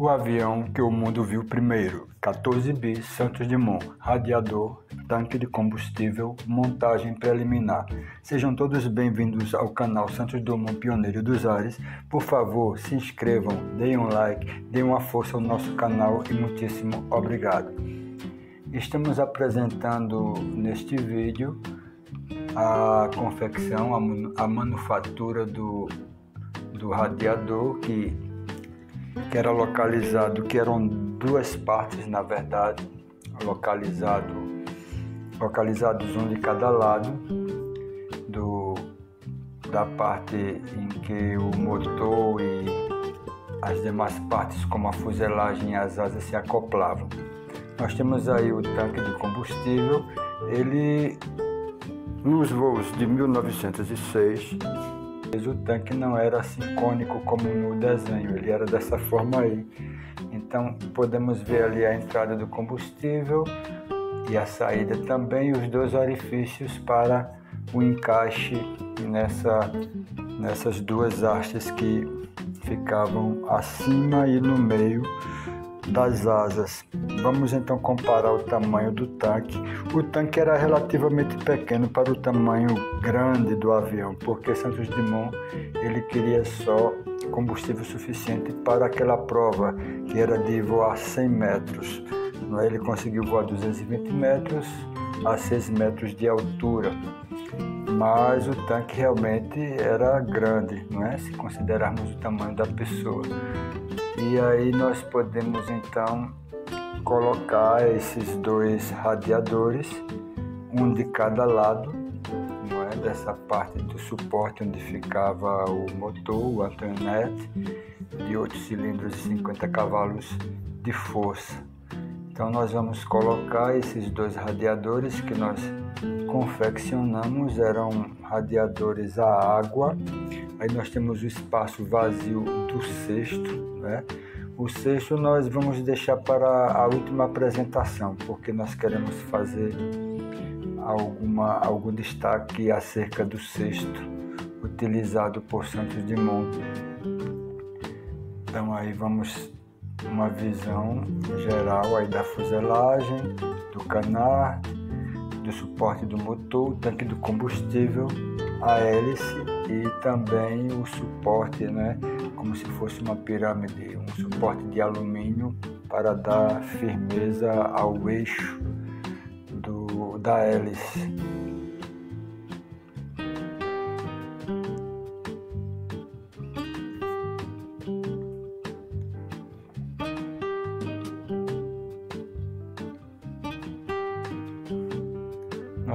O avião que o mundo viu primeiro, 14 bis Santos Dumont, radiador, tanque de combustível, montagem preliminar. Sejam todos bem-vindos ao canal Santos Dumont Pioneiro dos Ares. Por favor, se inscrevam, deem um like, deem uma força ao nosso canal e muitíssimo obrigado. Estamos apresentando neste vídeo a confecção, a, manufatura do, do radiador que que era localizado, que eram duas partes na verdade, localizado, localizados um de cada lado do, da parte em que o motor e as demais partes como a fuselagem e as asas se acoplavam. Nós temos aí o tanque de combustível, ele nos voos de 1906 o tanque não era assim cônico como no desenho, ele era dessa forma aí. Então podemos ver ali a entrada do combustível e a saída também, os dois orifícios para o encaixe nessa, nessas duas hastes que ficavam acima e no meio das asas. Vamos então comparar o tamanho do tanque. O tanque era relativamente pequeno para o tamanho grande do avião, porque Santos Dumont ele queria só combustível suficiente para aquela prova que era de voar 100 metros. É? Ele conseguiu voar 220 metros a 6 metros de altura, mas o tanque realmente era grande, não é? Se considerarmos o tamanho da pessoa. E aí nós podemos então colocar esses dois radiadores, um de cada lado, não é? dessa parte do suporte onde ficava o motor, o antonete, de 8 cilindros e 50 cavalos de força. Então nós vamos colocar esses dois radiadores que nós confeccionamos, eram radiadores a água Aí nós temos o espaço vazio do sexto, né? O sexto nós vamos deixar para a última apresentação, porque nós queremos fazer alguma, algum destaque acerca do sexto utilizado por Santos Dumont. Então aí vamos uma visão geral aí da fuselagem, do canar, do suporte do motor, tanque do combustível, a hélice e também o suporte, né, como se fosse uma pirâmide, um suporte de alumínio para dar firmeza ao eixo do, da hélice.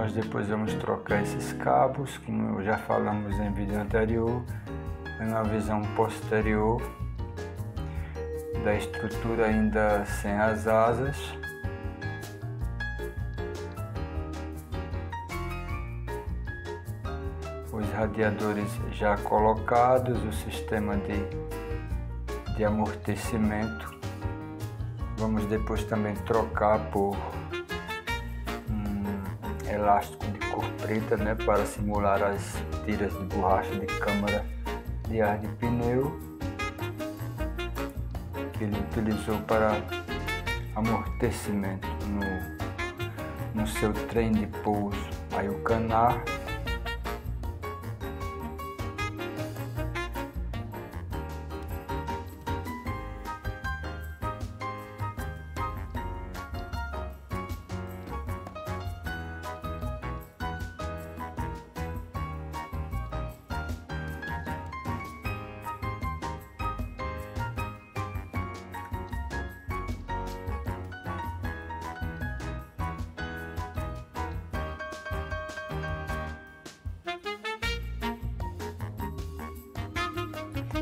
Nós depois vamos trocar esses cabos, como já falamos em vídeo anterior, uma visão posterior da estrutura ainda sem as asas. Os radiadores já colocados, o sistema de, de amortecimento. Vamos depois também trocar por elástico de cor preta né, para simular as tiras de borracha de câmara de ar de pneu que ele utilizou para amortecimento no, no seu trem de pouso. Aí o canar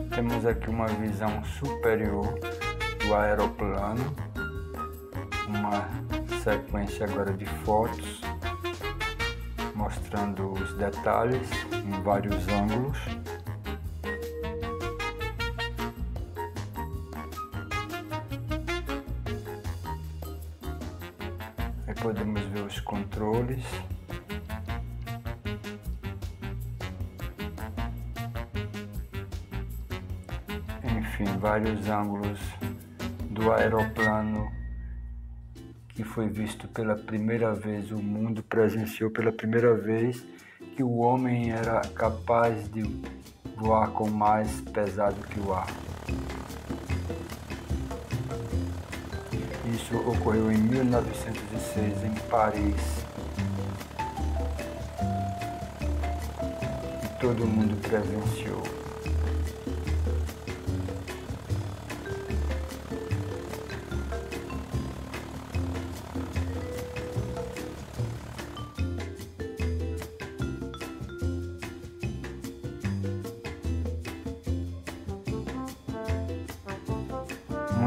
Temos aqui uma visão superior do aeroplano, uma sequência agora de fotos mostrando os detalhes em vários ângulos. Aí podemos ver os controles. Vários ângulos do aeroplano que foi visto pela primeira vez, o mundo presenciou pela primeira vez que o homem era capaz de voar com mais pesado que o ar. Isso ocorreu em 1906 em Paris. E todo mundo presenciou.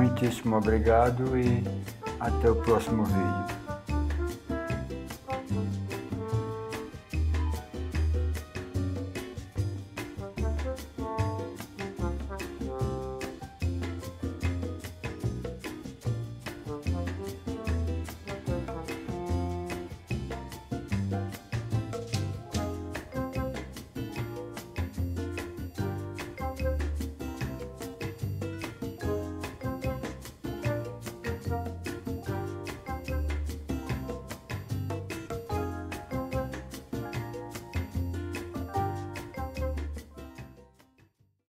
Muitíssimo obrigado e até o próximo vídeo.